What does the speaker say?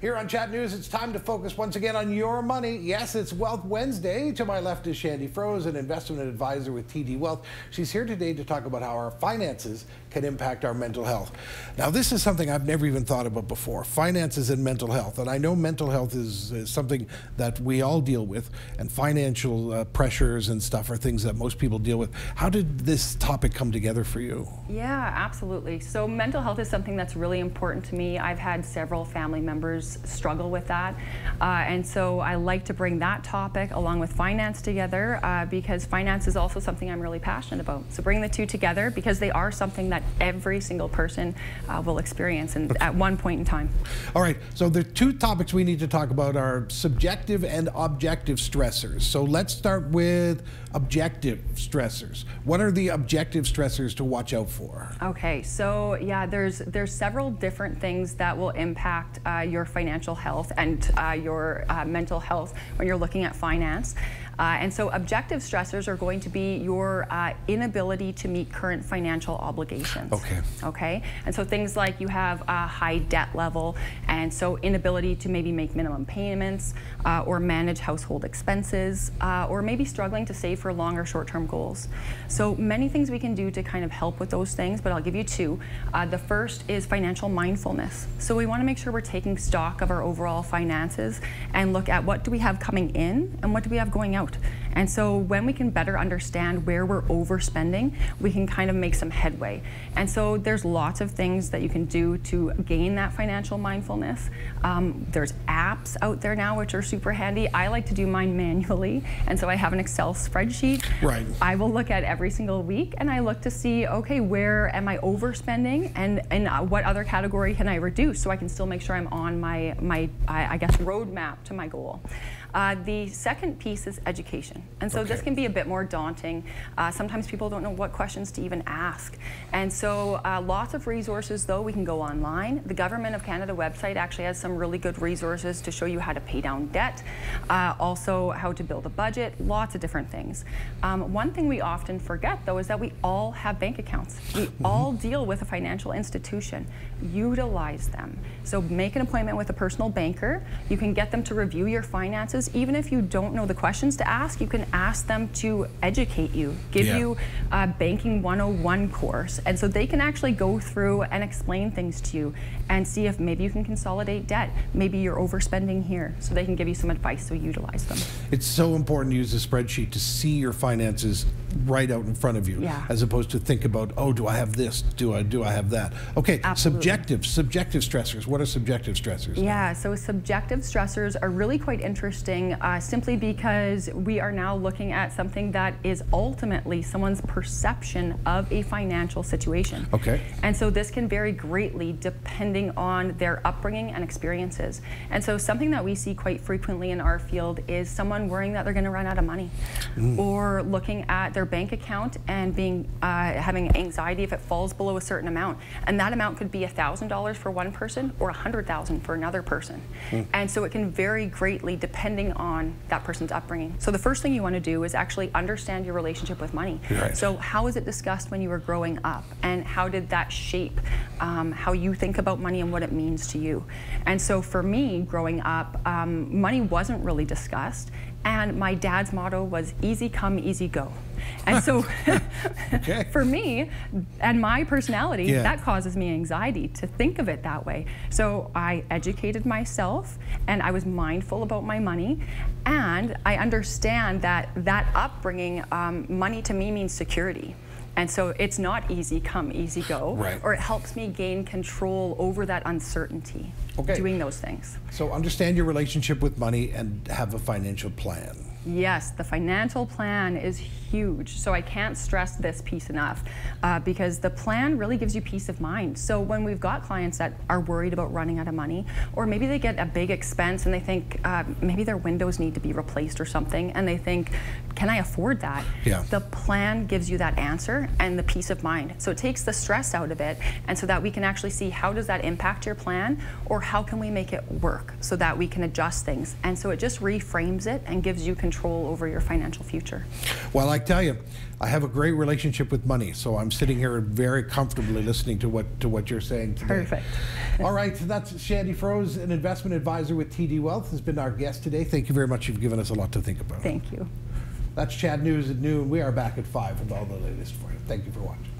Here on Chat News, it's time to focus once again on your money. Yes, it's Wealth Wednesday. To my left is Shandy Froze, an investment advisor with TD Wealth. She's here today to talk about how our finances can impact our mental health. Now, this is something I've never even thought about before finances and mental health. And I know mental health is, is something that we all deal with, and financial uh, pressures and stuff are things that most people deal with. How did this topic come together for you? Yeah, absolutely. So, mental health is something that's really important to me. I've had several family members struggle with that. Uh, and so I like to bring that topic along with finance together uh, because finance is also something I'm really passionate about. So bring the two together because they are something that every single person uh, will experience and at one point in time. All right, so the two topics we need to talk about are subjective and objective stressors. So let's start with objective stressors. What are the objective stressors to watch out for? Okay, so yeah, there's there's several different things that will impact uh, your financial health and uh, your uh, mental health when you're looking at finance. Uh, and so objective stressors are going to be your uh, inability to meet current financial obligations. Okay. Okay. And so things like you have a high debt level, and so inability to maybe make minimum payments uh, or manage household expenses, uh, or maybe struggling to save for long or short-term goals. So many things we can do to kind of help with those things, but I'll give you two. Uh, the first is financial mindfulness. So we want to make sure we're taking stock of our overall finances and look at what do we have coming in and what do we have going out out. And so when we can better understand where we're overspending, we can kind of make some headway. And so there's lots of things that you can do to gain that financial mindfulness. Um, there's apps out there now which are super handy. I like to do mine manually, and so I have an Excel spreadsheet. Right. I will look at every single week, and I look to see, okay, where am I overspending, and and what other category can I reduce, so I can still make sure I'm on my my I, I guess roadmap to my goal. Uh, the second piece is education. And so okay. this can be a bit more daunting. Uh, sometimes people don't know what questions to even ask. And so uh, lots of resources, though, we can go online. The Government of Canada website actually has some really good resources to show you how to pay down debt, uh, also how to build a budget, lots of different things. Um, one thing we often forget, though, is that we all have bank accounts. We mm-hmm. all deal with a financial institution. Utilize them. So make an appointment with a personal banker. You can get them to review your finances even if you don't know the questions to ask, you can ask them to educate you, give yeah. you a banking 101 course. And so they can actually go through and explain things to you and see if maybe you can consolidate debt. Maybe you're overspending here. So they can give you some advice, so utilize them. It's so important to use a spreadsheet to see your finances right out in front of you yeah. as opposed to think about, oh, do I have this? Do I do I have that? Okay, Absolutely. subjective, subjective stressors. What are subjective stressors? Yeah, so subjective stressors are really quite interesting uh, simply because we are now looking at something that is ultimately someone's perception of a financial situation. Okay. And so this can vary greatly depending on their upbringing and experiences. And so something that we see quite frequently in our field is someone worrying that they're going to run out of money mm. or looking at their bank account and being uh, having anxiety if it falls below a certain amount. And that amount could be $1,000 for one person or 100,000 for another person. Mm. And so it can vary greatly depending on that person's upbringing. So the first thing you want to do is actually understand your relationship with money. Right. So how was it discussed when you were growing up, and how did that shape um, how you think about money and what it means to you? And so for me, growing up, um, money wasn't really discussed, and my dad's motto was easy come, easy go. And so okay. for me and my personality, yeah. that causes me anxiety to think of it that way. So I educated myself and I was mindful about my money. And I understand that that upbringing, um, money to me means security. And so it's not easy come, easy go. Right. Or it helps me gain control over that uncertainty. Okay. Doing those things. So understand your relationship with money and have a financial plan. Yes, the financial plan is huge. So I can't stress this piece enough uh, because the plan really gives you peace of mind. So when we've got clients that are worried about running out of money, or maybe they get a big expense and they think uh, maybe their windows need to be replaced or something, and they think, can I afford that? Yeah. The plan gives you that answer and the peace of mind. So it takes the stress out of it, and so that we can actually see how does that impact your plan, or how can we make it work so that we can adjust things. And so it just reframes it and gives you control control over your financial future. Well, I tell you, I have a great relationship with money, so I'm sitting here very comfortably listening to what to what you're saying today. Perfect. All right, so that's Shandy Froze, an investment advisor with TD Wealth, has been our guest today. Thank you very much. You've given us a lot to think about. Thank you. That's Chat News at noon. We are back at five with all the latest for you. Thank you for watching.